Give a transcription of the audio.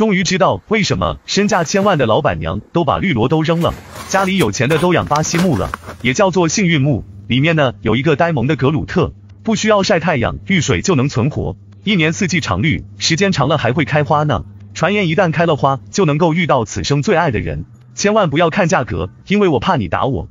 终于知道为什么身价千万的老板娘都把绿萝都扔了家里有钱的都养巴西木了也叫做幸运木里面呢有一个呆萌的格鲁特不需要晒太阳遇水就能存活。一年四季常绿时间长了还会开花呢。传言一旦开了花就能够遇到此生最爱的人千万不要看价格因为我怕你打我。